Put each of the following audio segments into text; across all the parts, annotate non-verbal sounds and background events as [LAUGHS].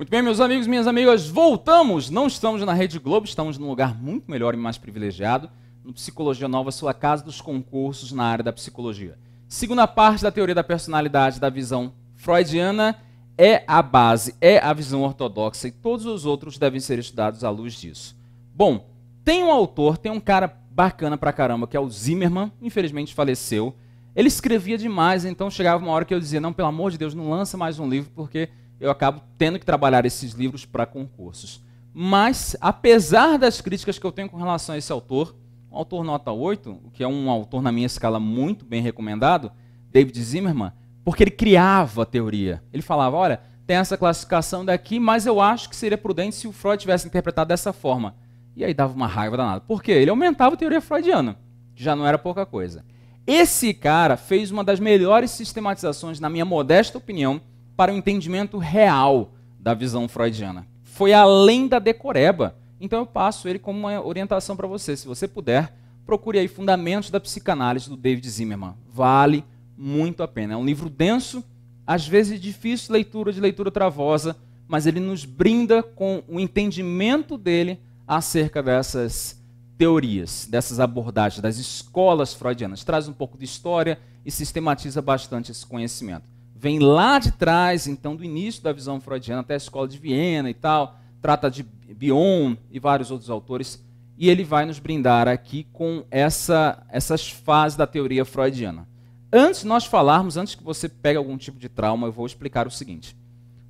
Muito bem, meus amigos, minhas amigas, voltamos! Não estamos na Rede Globo, estamos num lugar muito melhor e mais privilegiado, no Psicologia Nova, sua casa dos concursos na área da psicologia. Segunda parte da teoria da personalidade da visão freudiana é a base, é a visão ortodoxa e todos os outros devem ser estudados à luz disso. Bom, tem um autor, tem um cara bacana pra caramba, que é o Zimmermann, infelizmente faleceu. Ele escrevia demais, então chegava uma hora que eu dizia: não, pelo amor de Deus, não lança mais um livro, porque eu acabo tendo que trabalhar esses livros para concursos. Mas, apesar das críticas que eu tenho com relação a esse autor, um autor nota 8, que é um autor na minha escala muito bem recomendado, David Zimmerman, porque ele criava a teoria. Ele falava, olha, tem essa classificação daqui, mas eu acho que seria prudente se o Freud tivesse interpretado dessa forma. E aí dava uma raiva danada. Por quê? Ele aumentava a teoria freudiana, que já não era pouca coisa. Esse cara fez uma das melhores sistematizações, na minha modesta opinião, para o entendimento real da visão freudiana. Foi além da decoreba. Então eu passo ele como uma orientação para você. Se você puder, procure aí Fundamentos da Psicanálise do David Zimmerman. Vale muito a pena. É um livro denso, às vezes difícil de leitura, de leitura travosa, mas ele nos brinda com o entendimento dele acerca dessas teorias, dessas abordagens, das escolas freudianas. Traz um pouco de história e sistematiza bastante esse conhecimento vem lá de trás, então, do início da visão freudiana até a escola de Viena e tal, trata de Bion e vários outros autores, e ele vai nos brindar aqui com essa, essas fases da teoria freudiana. Antes de nós falarmos, antes que você pegue algum tipo de trauma, eu vou explicar o seguinte.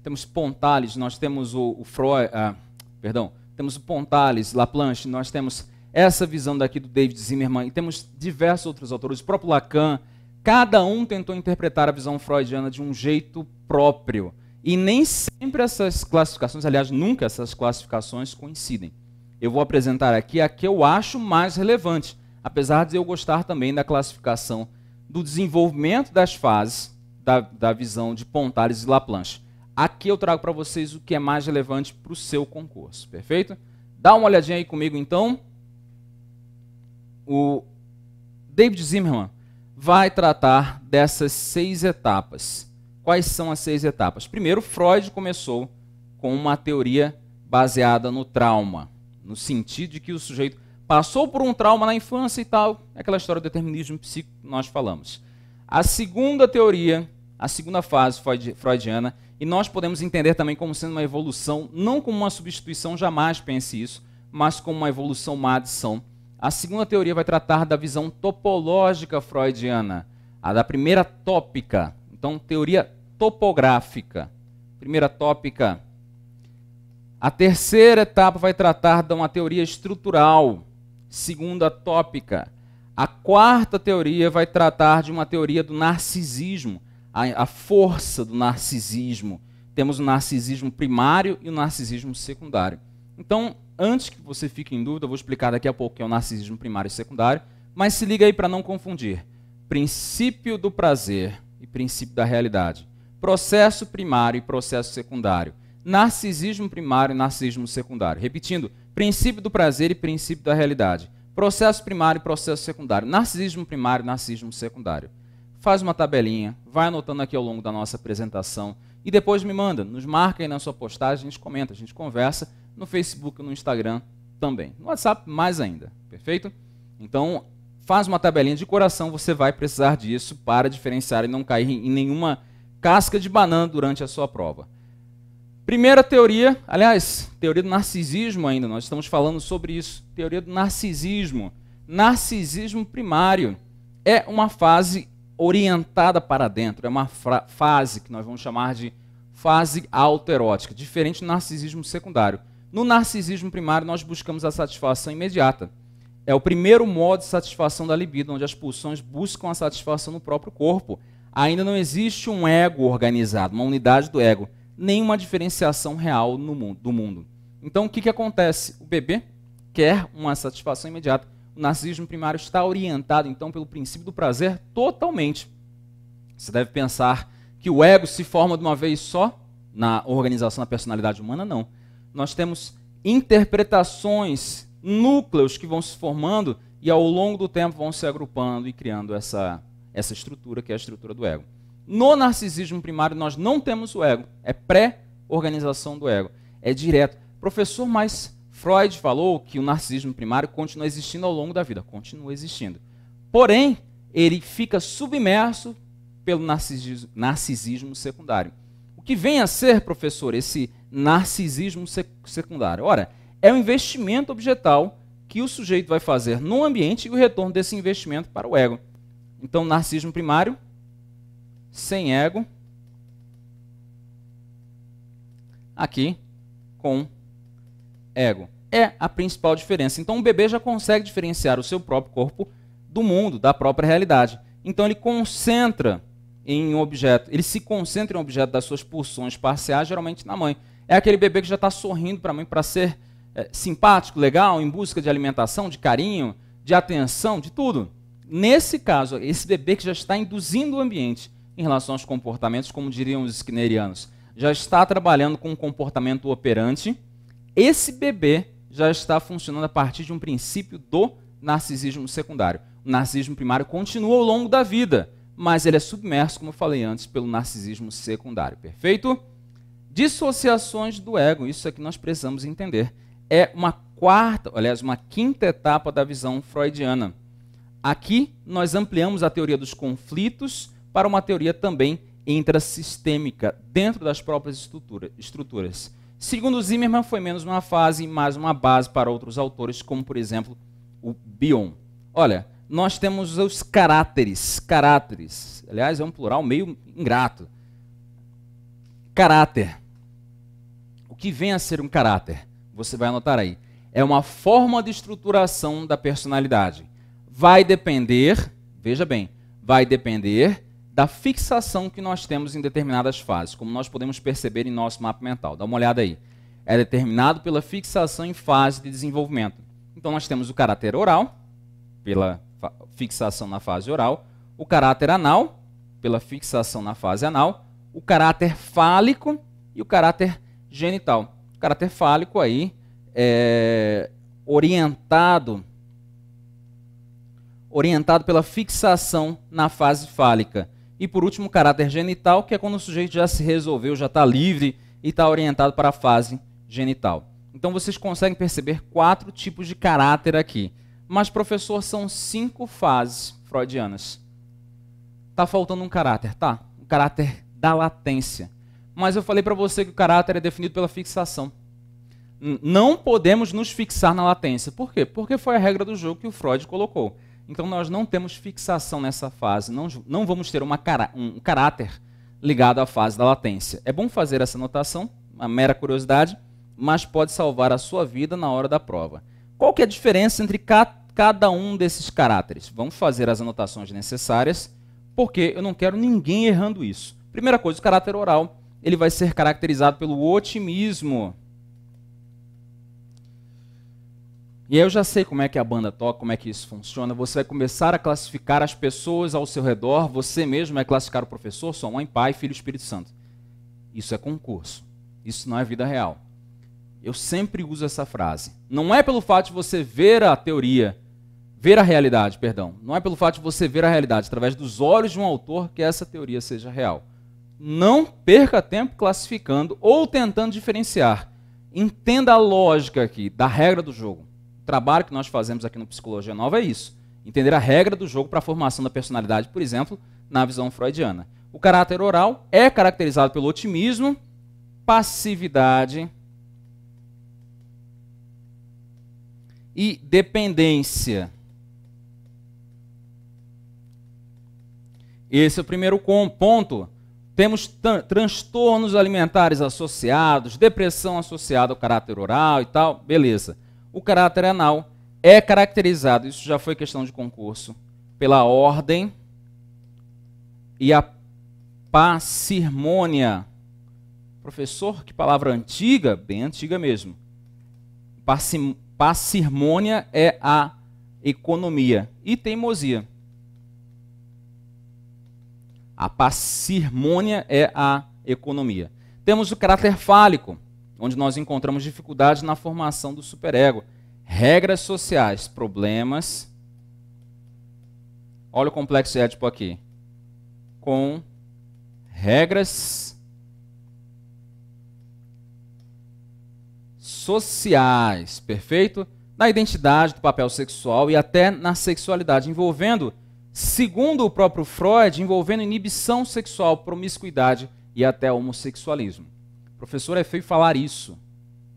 Temos Pontales, nós temos o, o Freud, ah, perdão, temos o Pontales, Laplanche, nós temos essa visão daqui do David Zimmerman, e temos diversos outros autores, o próprio Lacan, Cada um tentou interpretar a visão freudiana de um jeito próprio. E nem sempre essas classificações, aliás, nunca essas classificações coincidem. Eu vou apresentar aqui a que eu acho mais relevante, apesar de eu gostar também da classificação do desenvolvimento das fases da, da visão de Pontales e Laplanche. Aqui eu trago para vocês o que é mais relevante para o seu concurso, perfeito? Dá uma olhadinha aí comigo então. O David Zimmerman vai tratar dessas seis etapas. Quais são as seis etapas? Primeiro, Freud começou com uma teoria baseada no trauma, no sentido de que o sujeito passou por um trauma na infância e tal, aquela história do determinismo psíquico que nós falamos. A segunda teoria, a segunda fase freudiana, e nós podemos entender também como sendo uma evolução, não como uma substituição, jamais pense isso, mas como uma evolução, uma adição a segunda teoria vai tratar da visão topológica freudiana, a da primeira tópica. Então, teoria topográfica. Primeira tópica. A terceira etapa vai tratar de uma teoria estrutural. Segunda tópica. A quarta teoria vai tratar de uma teoria do narcisismo, a, a força do narcisismo. Temos o narcisismo primário e o narcisismo secundário. Então, Antes que você fique em dúvida, eu vou explicar daqui a pouco o que é o narcisismo primário e secundário, mas se liga aí para não confundir. Princípio do prazer e princípio da realidade. Processo primário e processo secundário. Narcisismo primário e narcisismo secundário. Repetindo, princípio do prazer e princípio da realidade. Processo primário e processo secundário. Narcisismo primário e narcisismo secundário. Faz uma tabelinha, vai anotando aqui ao longo da nossa apresentação e depois me manda, nos marca aí na sua postagem, a gente comenta, a gente conversa no Facebook, no Instagram também. No WhatsApp, mais ainda. Perfeito? Então, faz uma tabelinha de coração, você vai precisar disso para diferenciar e não cair em nenhuma casca de banana durante a sua prova. Primeira teoria, aliás, teoria do narcisismo ainda, nós estamos falando sobre isso. Teoria do narcisismo. Narcisismo primário é uma fase orientada para dentro, é uma fase que nós vamos chamar de fase autoerótica, diferente do narcisismo secundário. No narcisismo primário, nós buscamos a satisfação imediata. É o primeiro modo de satisfação da libido, onde as pulsões buscam a satisfação no próprio corpo. Ainda não existe um ego organizado, uma unidade do ego, nenhuma diferenciação real mundo, do mundo. Então, o que, que acontece? O bebê quer uma satisfação imediata. O narcisismo primário está orientado, então, pelo princípio do prazer totalmente. Você deve pensar que o ego se forma de uma vez só na organização da personalidade humana? Não nós temos interpretações, núcleos que vão se formando e ao longo do tempo vão se agrupando e criando essa, essa estrutura que é a estrutura do ego. No narcisismo primário nós não temos o ego, é pré organização do ego. É direto. Professor, mas Freud falou que o narcisismo primário continua existindo ao longo da vida. Continua existindo. Porém, ele fica submerso pelo narcisismo, narcisismo secundário. O que vem a ser, professor, esse narcisismo secundário? Ora, é um investimento objetal que o sujeito vai fazer no ambiente e o retorno desse investimento para o ego. Então, narcisismo primário, sem ego, aqui com ego. É a principal diferença. Então, o bebê já consegue diferenciar o seu próprio corpo do mundo, da própria realidade. Então, ele concentra em um objeto, ele se concentra em um objeto das suas pulsões parciais, geralmente na mãe. É aquele bebê que já está sorrindo para a mãe para ser é, simpático, legal, em busca de alimentação, de carinho, de atenção, de tudo. Nesse caso, esse bebê que já está induzindo o ambiente em relação aos comportamentos, como diriam os skinnerianos, já está trabalhando com um comportamento operante, esse bebê já está funcionando a partir de um princípio do narcisismo secundário. O narcisismo primário continua ao longo da vida, mas ele é submerso, como eu falei antes, pelo narcisismo secundário. Perfeito? Dissociações do ego, isso é que nós precisamos entender. É uma quarta, aliás, uma quinta etapa da visão freudiana. Aqui nós ampliamos a teoria dos conflitos para uma teoria também intrasistêmica dentro das próprias estrutura, estruturas. Segundo Zimmermann, foi menos uma fase, mais uma base para outros autores, como por exemplo o Bion. Olha, nós temos os caráteres. Caráteres. Aliás, é um plural meio ingrato. Caráter. O que vem a ser um caráter? Você vai anotar aí. É uma forma de estruturação da personalidade. Vai depender, veja bem, vai depender da fixação que nós temos em determinadas fases, como nós podemos perceber em nosso mapa mental. Dá uma olhada aí. É determinado pela fixação em fase de desenvolvimento. Então nós temos o caráter oral, pela fixação na fase oral, o caráter anal, pela fixação na fase anal, o caráter fálico e o caráter genital. Caráter fálico aí é orientado orientado pela fixação na fase fálica. E por último, caráter genital, que é quando o sujeito já se resolveu, já está livre e está orientado para a fase genital. Então vocês conseguem perceber quatro tipos de caráter aqui. Mas, professor, são cinco fases freudianas. Tá faltando um caráter, tá? O caráter da latência. Mas eu falei para você que o caráter é definido pela fixação. Não podemos nos fixar na latência. Por quê? Porque foi a regra do jogo que o Freud colocou. Então nós não temos fixação nessa fase, não, não vamos ter cará um caráter ligado à fase da latência. É bom fazer essa anotação, uma mera curiosidade, mas pode salvar a sua vida na hora da prova. Qual que é a diferença entre ca cada um desses caráteres? Vamos fazer as anotações necessárias, porque eu não quero ninguém errando isso. Primeira coisa, o caráter oral, ele vai ser caracterizado pelo otimismo. E aí eu já sei como é que a banda toca, como é que isso funciona. Você vai começar a classificar as pessoas ao seu redor, você mesmo vai classificar o professor, sua mãe, pai, filho, Espírito Santo. Isso é concurso. Isso não é vida real. Eu sempre uso essa frase. Não é pelo fato de você ver a teoria, ver a realidade, perdão. Não é pelo fato de você ver a realidade através dos olhos de um autor que essa teoria seja real. Não perca tempo classificando ou tentando diferenciar. Entenda a lógica aqui da regra do jogo. O trabalho que nós fazemos aqui no Psicologia Nova é isso. Entender a regra do jogo para a formação da personalidade, por exemplo, na visão freudiana. O caráter oral é caracterizado pelo otimismo, passividade, e dependência. Esse é o primeiro ponto. Temos transtornos alimentares associados, depressão associada ao caráter oral e tal, beleza. O caráter anal é caracterizado, isso já foi questão de concurso, pela ordem e a parcimônia. Professor, que palavra antiga? Bem antiga mesmo. Parcimônia é a economia. E teimosia. A parcimônia é a economia. Temos o caráter fálico, onde nós encontramos dificuldades na formação do superego. Regras sociais, problemas. Olha o complexo ético aqui. Com regras sociais, perfeito? Na identidade do papel sexual e até na sexualidade, envolvendo, segundo o próprio Freud, envolvendo inibição sexual, promiscuidade e até homossexualismo. Professor, é feio falar isso.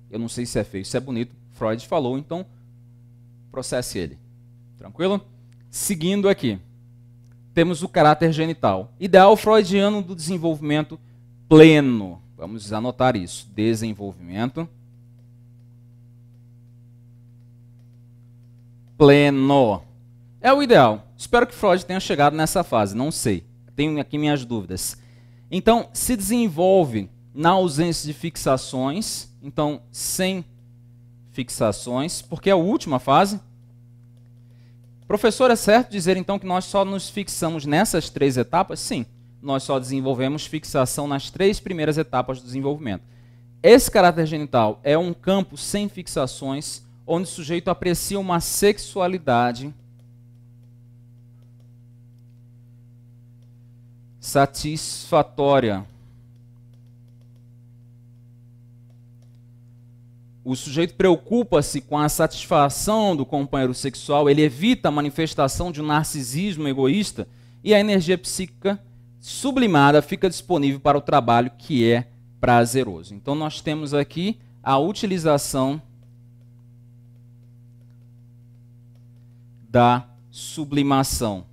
Eu não sei se é feio, se é bonito. Freud falou, então processe ele. Tranquilo? Seguindo aqui, temos o caráter genital. Ideal freudiano do desenvolvimento pleno. Vamos anotar isso. Desenvolvimento pleno. É o ideal. Espero que Freud tenha chegado nessa fase, não sei. Tenho aqui minhas dúvidas. Então, se desenvolve na ausência de fixações, então sem fixações, porque é a última fase. Professor, é certo dizer então que nós só nos fixamos nessas três etapas? Sim, nós só desenvolvemos fixação nas três primeiras etapas do desenvolvimento. Esse caráter genital é um campo sem fixações, onde o sujeito aprecia uma sexualidade satisfatória. O sujeito preocupa-se com a satisfação do companheiro sexual, ele evita a manifestação de um narcisismo egoísta e a energia psíquica sublimada fica disponível para o trabalho que é prazeroso. Então nós temos aqui a utilização da sublimação.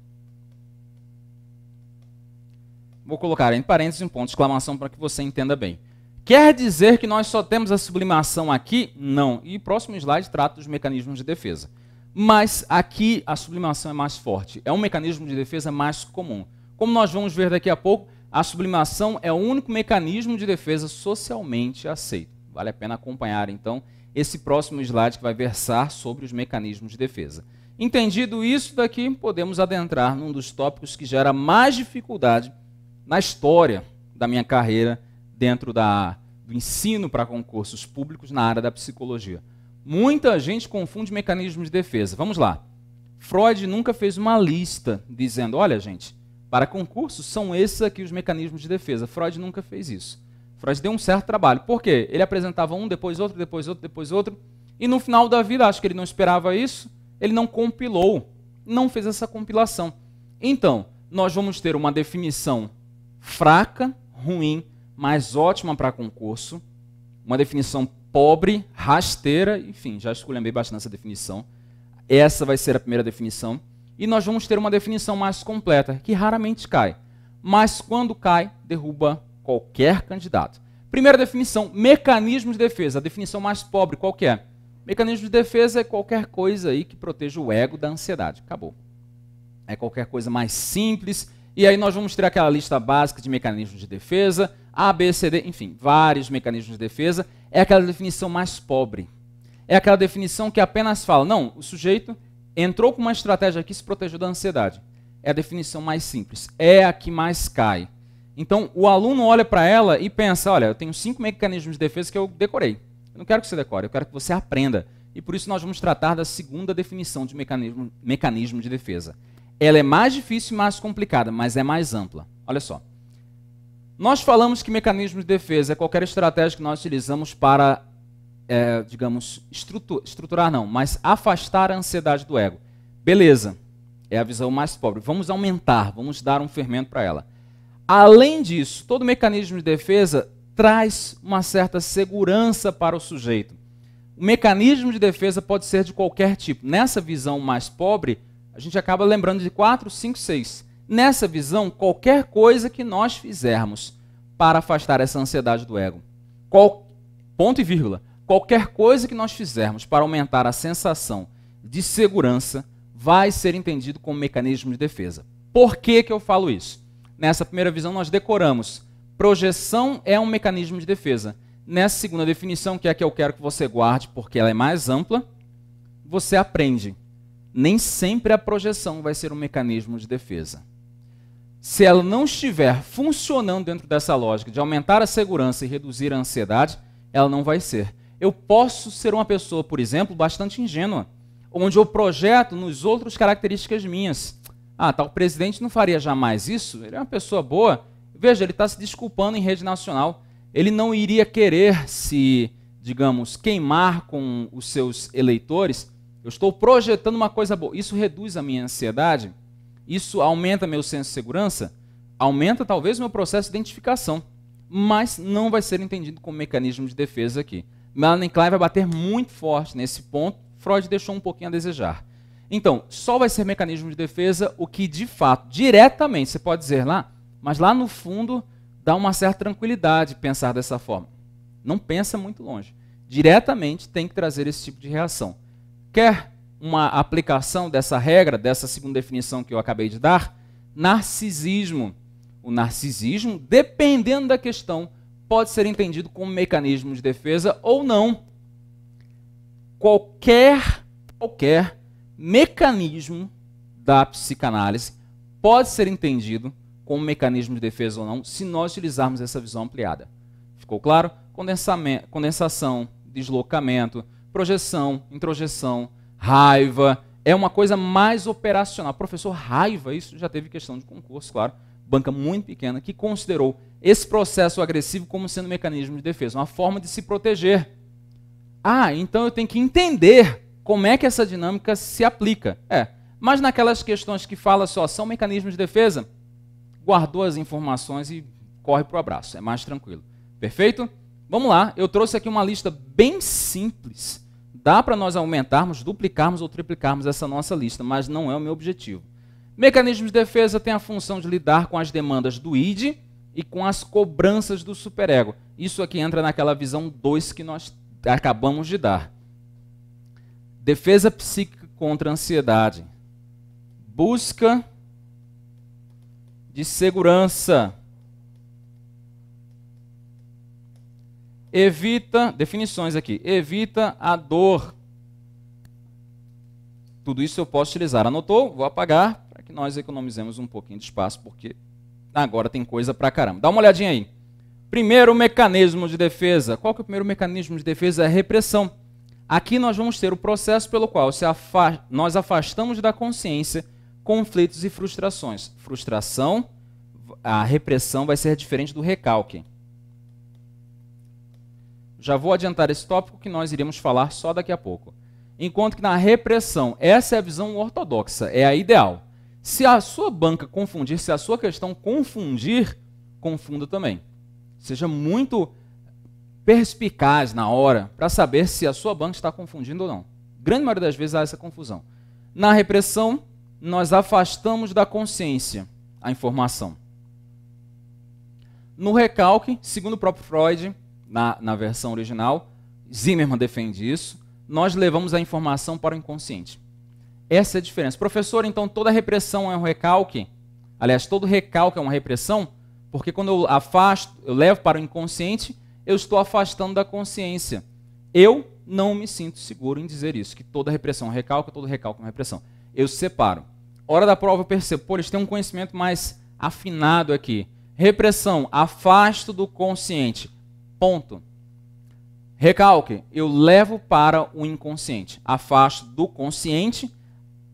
Vou colocar em parênteses um ponto de exclamação para que você entenda bem. Quer dizer que nós só temos a sublimação aqui? Não. E próximo slide trata dos mecanismos de defesa. Mas aqui a sublimação é mais forte. É um mecanismo de defesa mais comum. Como nós vamos ver daqui a pouco, a sublimação é o único mecanismo de defesa socialmente aceito. Vale a pena acompanhar, então, esse próximo slide que vai versar sobre os mecanismos de defesa. Entendido isso daqui, podemos adentrar num dos tópicos que gera mais dificuldade na história da minha carreira dentro da, do ensino para concursos públicos na área da psicologia. Muita gente confunde mecanismos de defesa. Vamos lá. Freud nunca fez uma lista dizendo: olha, gente, para concursos são esses aqui os mecanismos de defesa. Freud nunca fez isso. Freud deu um certo trabalho. Por quê? Ele apresentava um, depois outro, depois outro, depois outro. E no final da vida, acho que ele não esperava isso, ele não compilou, não fez essa compilação. Então, nós vamos ter uma definição fraca, ruim, mas ótima para concurso, uma definição pobre, rasteira, enfim, já escolhemos bastante essa definição. Essa vai ser a primeira definição. E nós vamos ter uma definição mais completa, que raramente cai. Mas quando cai, derruba qualquer candidato. Primeira definição, mecanismo de defesa. A definição mais pobre, qual que é? Mecanismo de defesa é qualquer coisa aí que proteja o ego da ansiedade. Acabou. É qualquer coisa mais simples. E aí nós vamos ter aquela lista básica de mecanismos de defesa. A, B, C, D, enfim, vários mecanismos de defesa, é aquela definição mais pobre. É aquela definição que apenas fala, não, o sujeito entrou com uma estratégia aqui e se protegeu da ansiedade. É a definição mais simples, é a que mais cai. Então, o aluno olha para ela e pensa, olha, eu tenho cinco mecanismos de defesa que eu decorei. Eu não quero que você decore, eu quero que você aprenda. E por isso nós vamos tratar da segunda definição de mecanismo, mecanismo de defesa. Ela é mais difícil e mais complicada, mas é mais ampla. Olha só. Nós falamos que mecanismo de defesa é qualquer estratégia que nós utilizamos para, é, digamos, estruturar não, mas afastar a ansiedade do ego. Beleza, é a visão mais pobre. Vamos aumentar, vamos dar um fermento para ela. Além disso, todo mecanismo de defesa traz uma certa segurança para o sujeito. O mecanismo de defesa pode ser de qualquer tipo. Nessa visão mais pobre, a gente acaba lembrando de 4, 5, 6 nessa visão, qualquer coisa que nós fizermos para afastar essa ansiedade do ego, qual, ponto e vírgula, qualquer coisa que nós fizermos para aumentar a sensação de segurança vai ser entendido como mecanismo de defesa. Por que, que eu falo isso? Nessa primeira visão, nós decoramos. Projeção é um mecanismo de defesa. Nessa segunda definição, que é a que eu quero que você guarde, porque ela é mais ampla, você aprende. Nem sempre a projeção vai ser um mecanismo de defesa se ela não estiver funcionando dentro dessa lógica de aumentar a segurança e reduzir a ansiedade, ela não vai ser. Eu posso ser uma pessoa, por exemplo, bastante ingênua, onde eu projeto nos outros características minhas. Ah, tal presidente não faria jamais isso? Ele é uma pessoa boa. Veja, ele está se desculpando em rede nacional. Ele não iria querer se digamos, queimar com os seus eleitores, eu estou projetando uma coisa boa. Isso reduz a minha ansiedade? Isso aumenta meu senso de segurança? Aumenta talvez o meu processo de identificação, mas não vai ser entendido como mecanismo de defesa aqui. Melanie Klein vai bater muito forte nesse ponto. Freud deixou um pouquinho a desejar. Então, só vai ser mecanismo de defesa o que de fato, diretamente, você pode dizer lá, mas lá no fundo dá uma certa tranquilidade pensar dessa forma. Não pensa muito longe. Diretamente tem que trazer esse tipo de reação. Quer uma aplicação dessa regra, dessa segunda definição que eu acabei de dar? Narcisismo. O narcisismo, dependendo da questão, pode ser entendido como mecanismo de defesa ou não. Qualquer, qualquer mecanismo da psicanálise pode ser entendido como mecanismo de defesa ou não, se nós utilizarmos essa visão ampliada. Ficou claro? Condensação, deslocamento, projeção, introjeção, raiva, é uma coisa mais operacional. Professor, raiva, isso já teve questão de concurso, claro, banca muito pequena, que considerou esse processo agressivo como sendo um mecanismo de defesa, uma forma de se proteger. Ah, então eu tenho que entender como é que essa dinâmica se aplica. É, mas naquelas questões que fala só são mecanismos de defesa, guardou as informações e corre para o abraço, é mais tranquilo. Perfeito? Vamos lá, eu trouxe aqui uma lista bem simples. Dá para nós aumentarmos, duplicarmos ou triplicarmos essa nossa lista, mas não é o meu objetivo. Mecanismos de defesa têm a função de lidar com as demandas do id e com as cobranças do superego. Isso aqui entra naquela visão 2 que nós acabamos de dar. Defesa psíquica contra a ansiedade. Busca de segurança. Evita, definições aqui, evita a dor. Tudo isso eu posso utilizar. Anotou? Vou apagar para que nós economizemos um pouquinho de espaço, porque agora tem coisa para caramba. Dá uma olhadinha aí. Primeiro mecanismo de defesa. Qual que é o primeiro mecanismo de defesa? É repressão. Aqui nós vamos ter o processo pelo qual afa nós afastamos da consciência conflitos e frustrações. Frustração, a repressão vai ser diferente do recalque. Já vou adiantar esse tópico que nós iremos falar só daqui a pouco. Enquanto que na repressão, essa é a visão ortodoxa, é a ideal. Se a sua banca confundir, se a sua questão confundir, confunda também. Seja muito perspicaz na hora para saber se a sua banca está confundindo ou não. Grande maioria das vezes há essa confusão. Na repressão, nós afastamos da consciência a informação. No recalque, segundo o próprio Freud, na, na versão original, Zimmermann defende isso, nós levamos a informação para o inconsciente. Essa é a diferença. Professor, então toda repressão é um recalque? Aliás, todo recalque é uma repressão? Porque quando eu afasto, eu levo para o inconsciente, eu estou afastando da consciência. Eu não me sinto seguro em dizer isso, que toda repressão é um recalque, todo recalque é uma repressão. Eu separo. Hora da prova eu percebo, pô, eles têm um conhecimento mais afinado aqui. Repressão, afasto do consciente. Ponto. Recalque, eu levo para o inconsciente. Afasto do consciente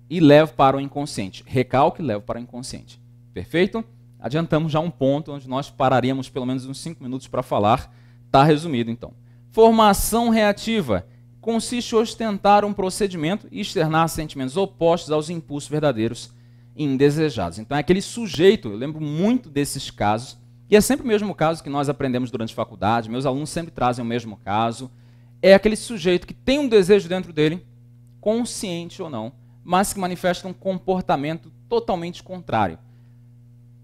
e levo para o inconsciente. Recalque, levo para o inconsciente. Perfeito? Adiantamos já um ponto onde nós pararíamos pelo menos uns 5 minutos para falar. Está resumido então. Formação reativa consiste em ostentar um procedimento e externar sentimentos opostos aos impulsos verdadeiros indesejados. Então é aquele sujeito, eu lembro muito desses casos, e é sempre o mesmo caso que nós aprendemos durante a faculdade, meus alunos sempre trazem o mesmo caso. É aquele sujeito que tem um desejo dentro dele, consciente ou não, mas que manifesta um comportamento totalmente contrário.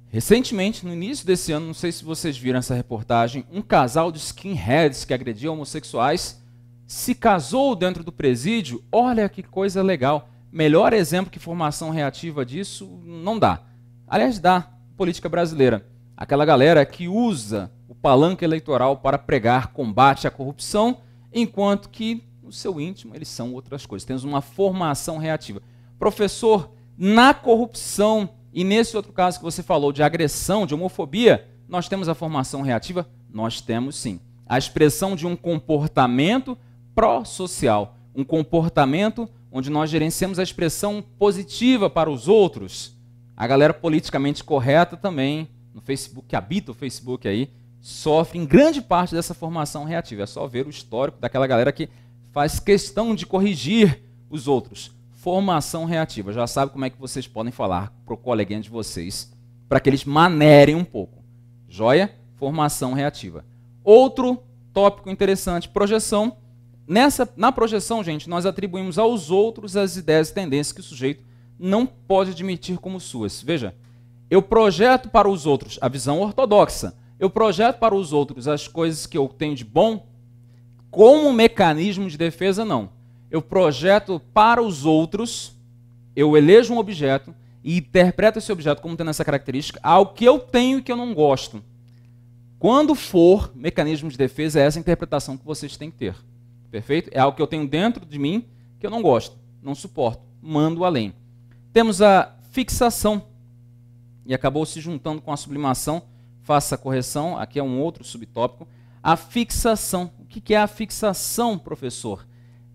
Recentemente, no início desse ano, não sei se vocês viram essa reportagem, um casal de skinheads que agredia homossexuais se casou dentro do presídio. Olha que coisa legal. Melhor exemplo que formação reativa disso não dá. Aliás, dá. Política brasileira. Aquela galera que usa o palanque eleitoral para pregar combate à corrupção, enquanto que no seu íntimo eles são outras coisas. Temos uma formação reativa. Professor, na corrupção e nesse outro caso que você falou de agressão, de homofobia, nós temos a formação reativa? Nós temos sim. A expressão de um comportamento pró-social, um comportamento onde nós gerenciamos a expressão positiva para os outros. A galera politicamente correta também, no Facebook, que habita o Facebook aí, sofre em grande parte dessa formação reativa. É só ver o histórico daquela galera que faz questão de corrigir os outros. Formação reativa. Já sabe como é que vocês podem falar para o coleguinha de vocês, para que eles manerem um pouco. Joia? Formação reativa. Outro tópico interessante, projeção. Nessa, na projeção, gente, nós atribuímos aos outros as ideias e tendências que o sujeito não pode admitir como suas. Veja, eu projeto para os outros a visão ortodoxa, eu projeto para os outros as coisas que eu tenho de bom, como mecanismo de defesa, não. Eu projeto para os outros, eu elejo um objeto e interpreto esse objeto como tendo essa característica, ao que eu tenho e que eu não gosto. Quando for mecanismo de defesa, é essa interpretação que vocês têm que ter. Perfeito? É algo que eu tenho dentro de mim que eu não gosto, não suporto, mando além. Temos a fixação, e acabou se juntando com a sublimação, faça a correção, aqui é um outro subtópico. A fixação. O que é a fixação, professor?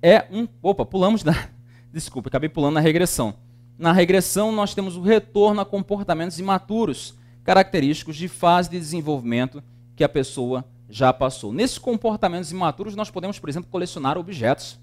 É um. Opa, pulamos da. [LAUGHS] Desculpa, acabei pulando na regressão. Na regressão, nós temos o retorno a comportamentos imaturos, característicos de fase de desenvolvimento que a pessoa já passou. Nesses comportamentos imaturos, nós podemos, por exemplo, colecionar objetos.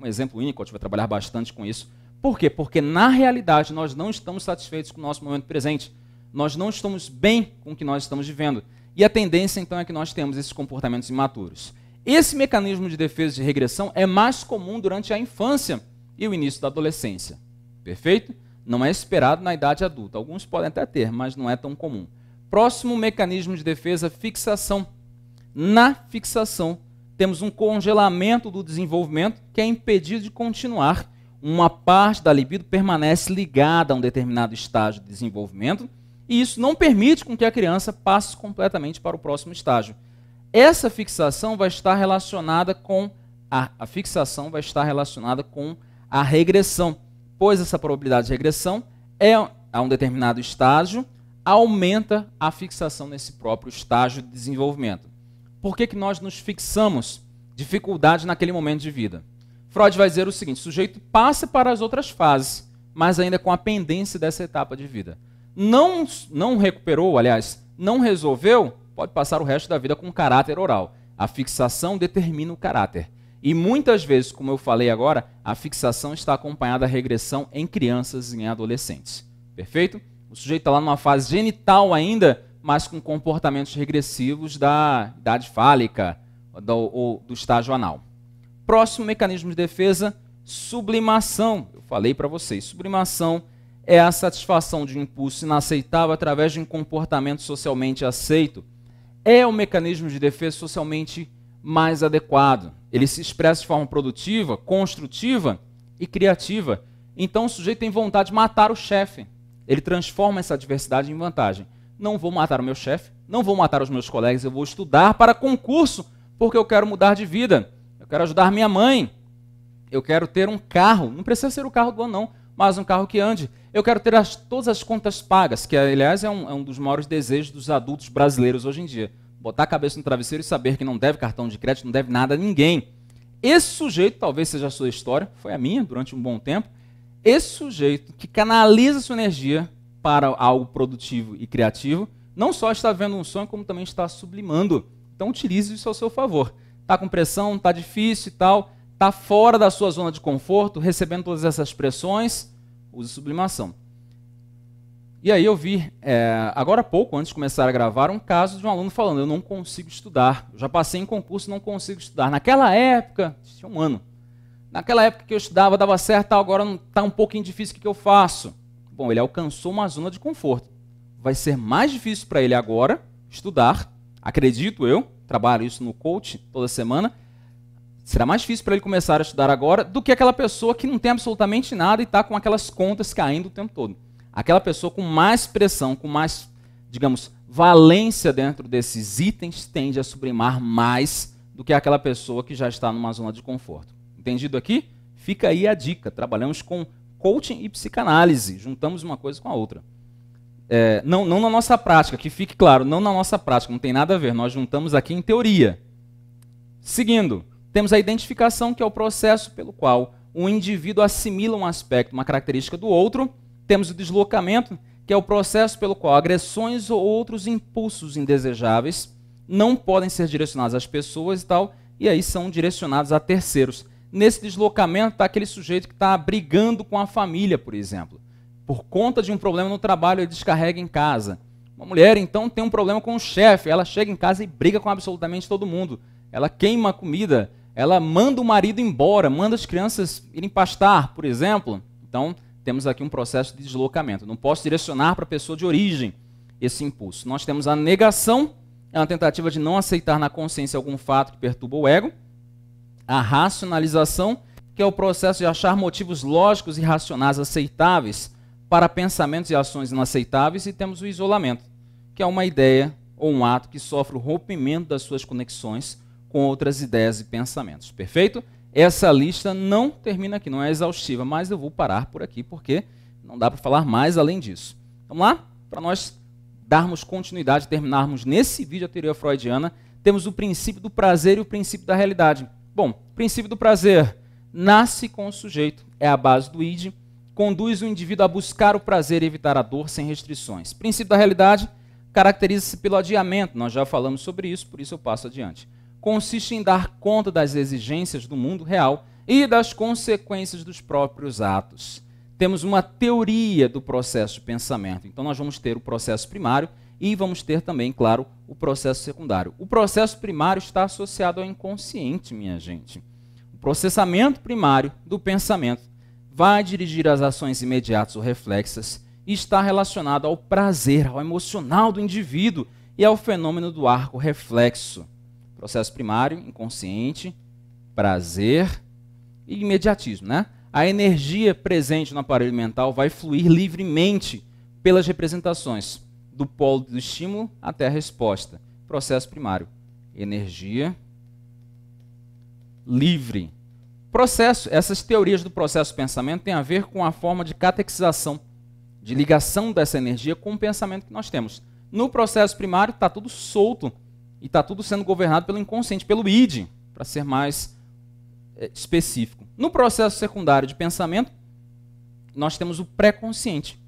Um exemplo único, a gente vai trabalhar bastante com isso. Por quê? Porque na realidade nós não estamos satisfeitos com o nosso momento presente nós não estamos bem com o que nós estamos vivendo. E a tendência, então, é que nós temos esses comportamentos imaturos. Esse mecanismo de defesa de regressão é mais comum durante a infância e o início da adolescência. Perfeito? Não é esperado na idade adulta. Alguns podem até ter, mas não é tão comum. Próximo mecanismo de defesa, fixação. Na fixação, temos um congelamento do desenvolvimento que é impedido de continuar. Uma parte da libido permanece ligada a um determinado estágio de desenvolvimento e isso não permite com que a criança passe completamente para o próximo estágio. Essa fixação vai estar relacionada com a, a fixação vai estar relacionada com a regressão, pois essa probabilidade de regressão é a um determinado estágio aumenta a fixação nesse próprio estágio de desenvolvimento. Por que, que nós nos fixamos? Dificuldade naquele momento de vida. Freud vai dizer o seguinte: o sujeito passa para as outras fases, mas ainda com a pendência dessa etapa de vida não, não recuperou, aliás, não resolveu, pode passar o resto da vida com caráter oral. A fixação determina o caráter. E muitas vezes, como eu falei agora, a fixação está acompanhada da regressão em crianças e em adolescentes. Perfeito? O sujeito está lá numa fase genital ainda, mas com comportamentos regressivos da idade fálica do, ou do estágio anal. Próximo mecanismo de defesa, sublimação. Eu falei para vocês, sublimação é a satisfação de um impulso inaceitável através de um comportamento socialmente aceito. É o mecanismo de defesa socialmente mais adequado. Ele se expressa de forma produtiva, construtiva e criativa. Então o sujeito tem vontade de matar o chefe. Ele transforma essa adversidade em vantagem. Não vou matar o meu chefe, não vou matar os meus colegas, eu vou estudar para concurso, porque eu quero mudar de vida. Eu quero ajudar minha mãe. Eu quero ter um carro. Não precisa ser o carro do ano, não, mas um carro que ande. Eu quero ter as, todas as contas pagas, que aliás é um, é um dos maiores desejos dos adultos brasileiros hoje em dia. Botar a cabeça no travesseiro e saber que não deve cartão de crédito, não deve nada a ninguém. Esse sujeito, talvez seja a sua história, foi a minha durante um bom tempo. Esse sujeito que canaliza sua energia para algo produtivo e criativo, não só está vendo um sonho, como também está sublimando. Então utilize isso ao seu favor. Está com pressão, está difícil e tal, está fora da sua zona de conforto, recebendo todas essas pressões, use sublimação. E aí eu vi, é, agora há pouco, antes de começar a gravar, um caso de um aluno falando, eu não consigo estudar, eu já passei em concurso não consigo estudar. Naquela época, tinha um ano, naquela época que eu estudava dava certo, agora está um pouquinho difícil, o que eu faço? Bom, ele alcançou uma zona de conforto. Vai ser mais difícil para ele agora estudar, acredito eu, trabalho isso no coach toda semana, Será mais difícil para ele começar a estudar agora do que aquela pessoa que não tem absolutamente nada e está com aquelas contas caindo o tempo todo. Aquela pessoa com mais pressão, com mais, digamos, valência dentro desses itens, tende a sublimar mais do que aquela pessoa que já está numa zona de conforto. Entendido aqui? Fica aí a dica. Trabalhamos com coaching e psicanálise, juntamos uma coisa com a outra. É, não, não na nossa prática, que fique claro, não na nossa prática, não tem nada a ver. Nós juntamos aqui em teoria. Seguindo, temos a identificação, que é o processo pelo qual um indivíduo assimila um aspecto, uma característica do outro. Temos o deslocamento, que é o processo pelo qual agressões ou outros impulsos indesejáveis não podem ser direcionados às pessoas e tal, e aí são direcionados a terceiros. Nesse deslocamento está aquele sujeito que está brigando com a família, por exemplo. Por conta de um problema no trabalho, ele descarrega em casa. Uma mulher, então, tem um problema com o chefe. Ela chega em casa e briga com absolutamente todo mundo. Ela queima a comida, ela manda o marido embora, manda as crianças irem pastar, por exemplo. Então, temos aqui um processo de deslocamento. Não posso direcionar para a pessoa de origem esse impulso. Nós temos a negação, é uma tentativa de não aceitar na consciência algum fato que perturba o ego. A racionalização, que é o processo de achar motivos lógicos e racionais aceitáveis para pensamentos e ações inaceitáveis. E temos o isolamento, que é uma ideia ou um ato que sofre o rompimento das suas conexões com outras ideias e pensamentos. Perfeito? Essa lista não termina aqui, não é exaustiva, mas eu vou parar por aqui porque não dá para falar mais além disso. Vamos lá? Para nós darmos continuidade, terminarmos nesse vídeo a teoria freudiana, temos o princípio do prazer e o princípio da realidade. Bom, princípio do prazer nasce com o sujeito, é a base do id, conduz o indivíduo a buscar o prazer e evitar a dor sem restrições. Princípio da realidade caracteriza-se pelo adiamento, nós já falamos sobre isso, por isso eu passo adiante consiste em dar conta das exigências do mundo real e das consequências dos próprios atos. Temos uma teoria do processo de pensamento. Então, nós vamos ter o processo primário e vamos ter também, claro, o processo secundário. O processo primário está associado ao inconsciente, minha gente. O processamento primário do pensamento vai dirigir as ações imediatas ou reflexas e está relacionado ao prazer, ao emocional do indivíduo e ao fenômeno do arco reflexo. Processo primário, inconsciente, prazer e imediatismo. Né? A energia presente no aparelho mental vai fluir livremente pelas representações, do polo do estímulo até a resposta. Processo primário. Energia livre. Processo, essas teorias do processo pensamento têm a ver com a forma de catequização, de ligação dessa energia com o pensamento que nós temos. No processo primário está tudo solto e está tudo sendo governado pelo inconsciente, pelo id, para ser mais é, específico. No processo secundário de pensamento, nós temos o pré-consciente.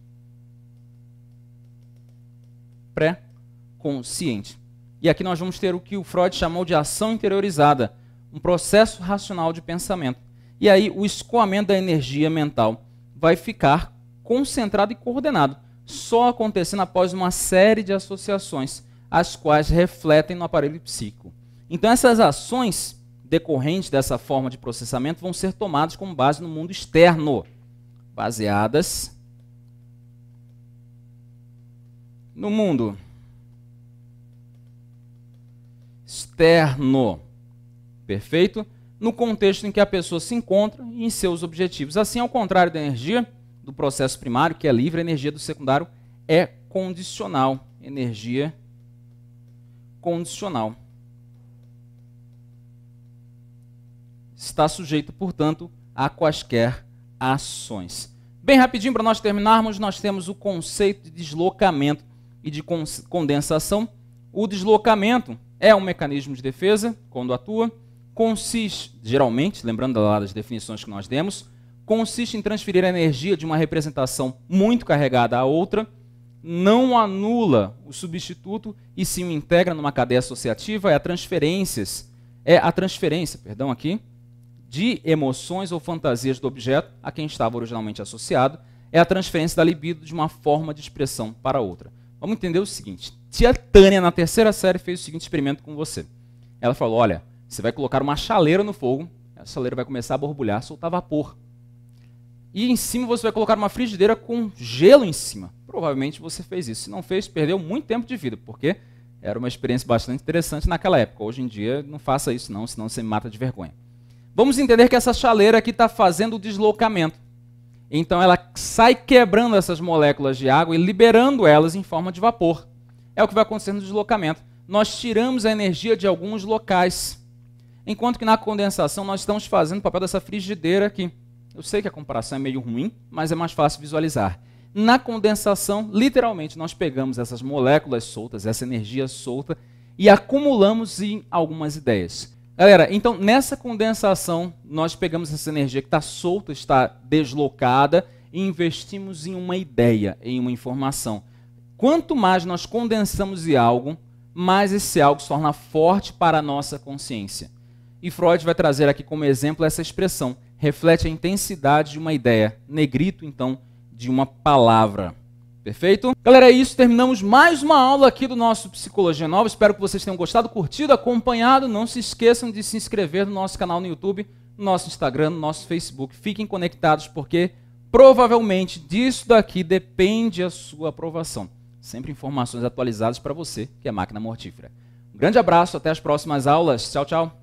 Pré-consciente. E aqui nós vamos ter o que o Freud chamou de ação interiorizada, um processo racional de pensamento. E aí o escoamento da energia mental vai ficar concentrado e coordenado, só acontecendo após uma série de associações as quais refletem no aparelho psíquico. Então, essas ações decorrentes dessa forma de processamento vão ser tomadas como base no mundo externo, baseadas no mundo externo. Perfeito? No contexto em que a pessoa se encontra e em seus objetivos. Assim, ao contrário da energia do processo primário, que é livre, a energia do secundário é condicional. Energia condicional. Está sujeito, portanto, a quaisquer ações. Bem rapidinho para nós terminarmos, nós temos o conceito de deslocamento e de condensação. O deslocamento é um mecanismo de defesa quando atua, consiste, geralmente, lembrando das definições que nós demos, consiste em transferir a energia de uma representação muito carregada a outra não anula o substituto e sim o integra numa cadeia associativa é a transferências, é a transferência, perdão, aqui, de emoções ou fantasias do objeto a quem estava originalmente associado, é a transferência da libido de uma forma de expressão para outra. Vamos entender o seguinte: tia Tânia, na terceira série, fez o seguinte experimento com você. Ela falou: olha, você vai colocar uma chaleira no fogo, a chaleira vai começar a borbulhar, soltar vapor. E em cima você vai colocar uma frigideira com gelo em cima provavelmente você fez isso. Se não fez, perdeu muito tempo de vida, porque era uma experiência bastante interessante naquela época. Hoje em dia, não faça isso não, senão você me mata de vergonha. Vamos entender que essa chaleira aqui está fazendo o deslocamento. Então ela sai quebrando essas moléculas de água e liberando elas em forma de vapor. É o que vai acontecer no deslocamento. Nós tiramos a energia de alguns locais. Enquanto que na condensação nós estamos fazendo o papel dessa frigideira aqui. Eu sei que a comparação é meio ruim, mas é mais fácil visualizar. Na condensação, literalmente, nós pegamos essas moléculas soltas, essa energia solta, e acumulamos em algumas ideias. Galera, então nessa condensação, nós pegamos essa energia que está solta, está deslocada, e investimos em uma ideia, em uma informação. Quanto mais nós condensamos em algo, mais esse algo se torna forte para a nossa consciência. E Freud vai trazer aqui como exemplo essa expressão, reflete a intensidade de uma ideia, negrito então de uma palavra. Perfeito? Galera, é isso. Terminamos mais uma aula aqui do nosso Psicologia Nova. Espero que vocês tenham gostado, curtido, acompanhado. Não se esqueçam de se inscrever no nosso canal no YouTube, no nosso Instagram, no nosso Facebook. Fiquem conectados porque provavelmente disso daqui depende a sua aprovação. Sempre informações atualizadas para você, que é máquina mortífera. Um grande abraço, até as próximas aulas. Tchau, tchau.